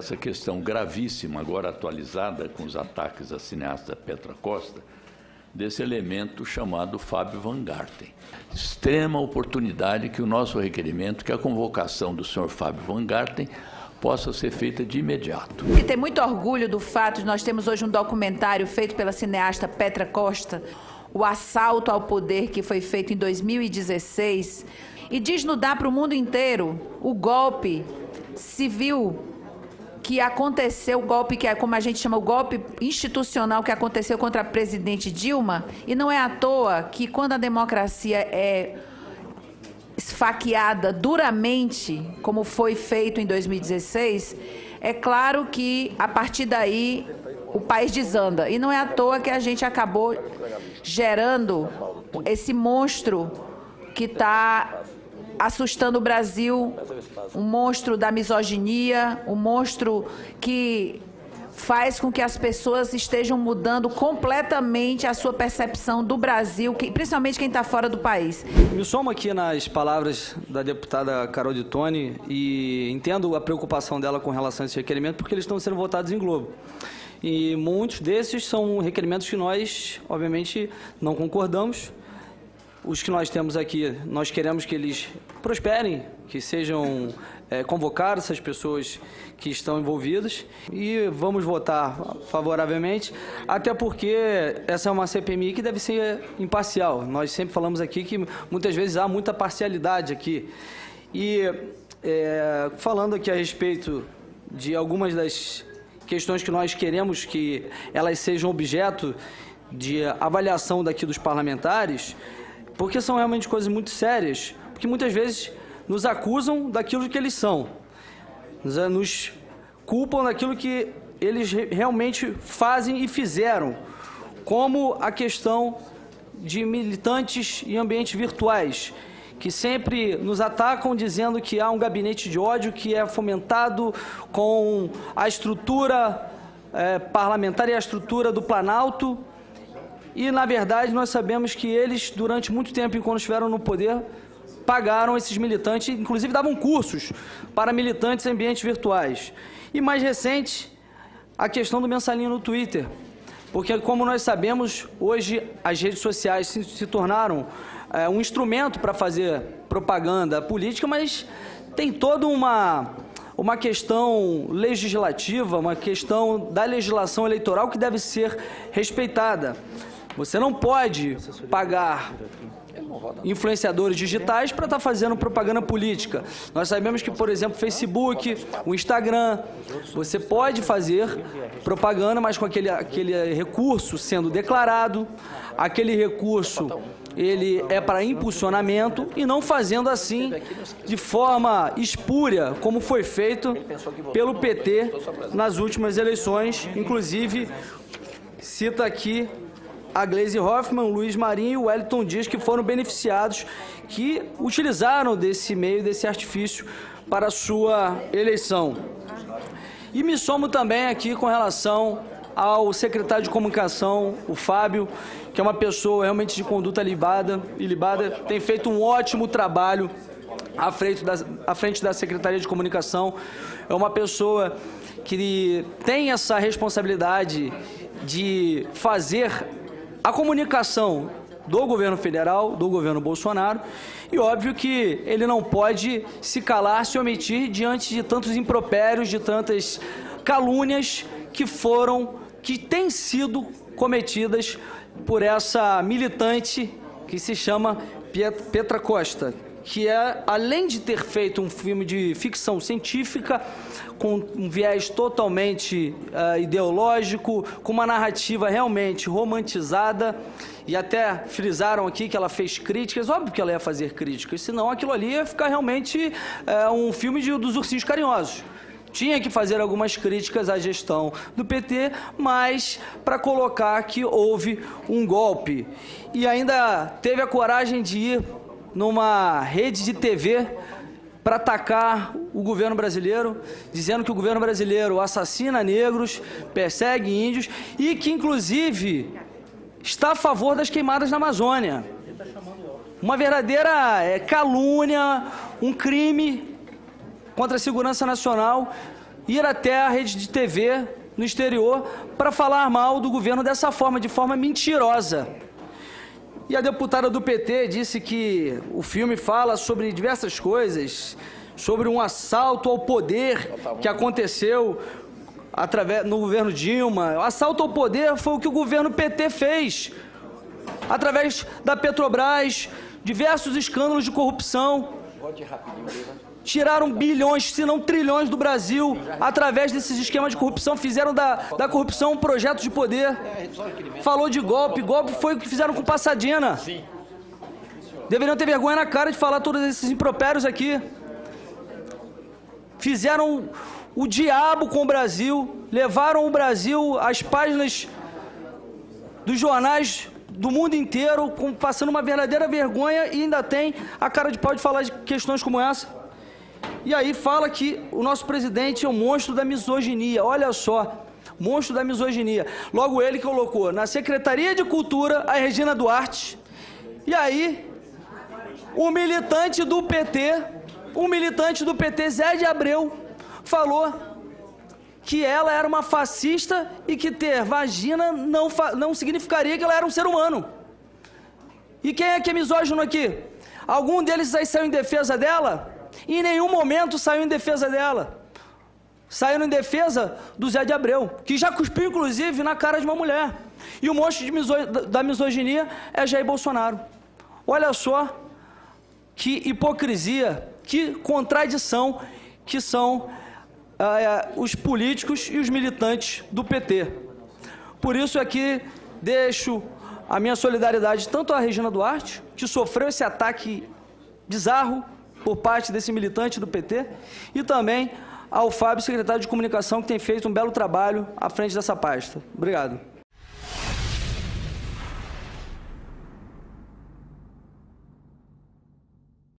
Essa questão gravíssima, agora atualizada com os ataques à cineasta Petra Costa, desse elemento chamado Fábio Van Garten. Extrema oportunidade que o nosso requerimento, que a convocação do senhor Fábio Van Garten possa ser feita de imediato. E tem muito orgulho do fato de nós temos hoje um documentário feito pela cineasta Petra Costa, o assalto ao poder que foi feito em 2016 e desnudar para o mundo inteiro o golpe civil que aconteceu, o golpe que é como a gente chama o golpe institucional que aconteceu contra a presidente Dilma, e não é à toa que quando a democracia é esfaqueada duramente, como foi feito em 2016, é claro que a partir daí o país desanda. E não é à toa que a gente acabou gerando esse monstro que está assustando o Brasil, um monstro da misoginia, um monstro que faz com que as pessoas estejam mudando completamente a sua percepção do Brasil, principalmente quem está fora do país. Me somo aqui nas palavras da deputada Carol de Tone e entendo a preocupação dela com relação a esse requerimento, porque eles estão sendo votados em Globo. E muitos desses são requerimentos que nós, obviamente, não concordamos, os que nós temos aqui, nós queremos que eles prosperem, que sejam é, convocados essas pessoas que estão envolvidas e vamos votar favoravelmente, até porque essa é uma CPMI que deve ser imparcial. Nós sempre falamos aqui que muitas vezes há muita parcialidade aqui. E é, falando aqui a respeito de algumas das questões que nós queremos que elas sejam objeto de avaliação daqui dos parlamentares, porque são realmente coisas muito sérias, porque muitas vezes nos acusam daquilo que eles são, nos, eh, culpam daquilo que eles realmente fazem e fizeram, como a questão de militantes em ambientes virtuais, que sempre nos atacam dizendo que há um gabinete de ódio que é fomentado com a estrutura é, parlamentar e a estrutura do Planalto e, na verdade, nós sabemos que eles, durante muito tempo, enquanto estiveram no poder, pagaram esses militantes, inclusive davam cursos para militantes em ambientes virtuais. E mais recente, a questão do mensalinho no Twitter. Porque, como nós sabemos, hoje as redes sociais se, se tornaram é, um instrumento para fazer propaganda política, mas tem toda uma, uma questão legislativa, uma questão da legislação eleitoral que deve ser respeitada. Você não pode pagar influenciadores digitais para estar tá fazendo propaganda política. Nós sabemos que, por exemplo, Facebook, o Instagram, você pode fazer propaganda, mas com aquele, aquele recurso sendo declarado, aquele recurso ele é para impulsionamento e não fazendo assim de forma espúria, como foi feito pelo PT nas últimas eleições, inclusive cita aqui a Glaze Hoffman, Luiz Marinho e o Wellington Dias, que foram beneficiados, que utilizaram desse meio, desse artifício para a sua eleição. E me somo também aqui com relação ao secretário de comunicação, o Fábio, que é uma pessoa realmente de conduta libada, libada, tem feito um ótimo trabalho à frente, da, à frente da Secretaria de Comunicação. É uma pessoa que tem essa responsabilidade de fazer a comunicação do governo federal, do governo Bolsonaro, e óbvio que ele não pode se calar, se omitir diante de tantos impropérios, de tantas calúnias que foram, que têm sido cometidas por essa militante que se chama Petra Costa, que é, além de ter feito um filme de ficção científica, com um viés totalmente uh, ideológico, com uma narrativa realmente romantizada, e até frisaram aqui que ela fez críticas, óbvio que ela ia fazer críticas, senão aquilo ali ia ficar realmente uh, um filme de, dos ursinhos carinhosos tinha que fazer algumas críticas à gestão do PT, mas para colocar que houve um golpe. E ainda teve a coragem de ir numa rede de TV para atacar o governo brasileiro, dizendo que o governo brasileiro assassina negros, persegue índios e que, inclusive, está a favor das queimadas na Amazônia. Uma verdadeira é, calúnia, um crime contra a segurança nacional ir até a rede de TV no exterior para falar mal do governo dessa forma, de forma mentirosa. E a deputada do PT disse que o filme fala sobre diversas coisas, sobre um assalto ao poder que aconteceu através no governo Dilma. O assalto ao poder foi o que o governo PT fez através da Petrobras, diversos escândalos de corrupção. Tiraram bilhões, se não trilhões do Brasil através desses esquemas de corrupção. Fizeram da, da corrupção um projeto de poder. Falou de golpe. Golpe foi o que fizeram com Passadina. Deveriam ter vergonha na cara de falar todos esses impropérios aqui. Fizeram o diabo com o Brasil. Levaram o Brasil às páginas dos jornais do mundo inteiro, passando uma verdadeira vergonha e ainda tem a cara de pau de falar de questões como essa. E aí fala que o nosso presidente é o monstro da misoginia. Olha só, monstro da misoginia. Logo ele colocou na Secretaria de Cultura a Regina Duarte. E aí, o militante do PT, o militante do PT, Zé de Abreu, falou que ela era uma fascista e que ter vagina não, não significaria que ela era um ser humano. E quem é que é misógino aqui? Algum deles aí saiu em defesa dela? Em nenhum momento saiu em defesa dela. Saiu em defesa do Zé de Abreu, que já cuspiu, inclusive, na cara de uma mulher. E o monstro miso da misoginia é Jair Bolsonaro. Olha só que hipocrisia, que contradição que são ah, os políticos e os militantes do PT. Por isso aqui deixo a minha solidariedade tanto à Regina Duarte, que sofreu esse ataque bizarro por parte desse militante do PT, e também ao Fábio, secretário de Comunicação, que tem feito um belo trabalho à frente dessa pasta. Obrigado.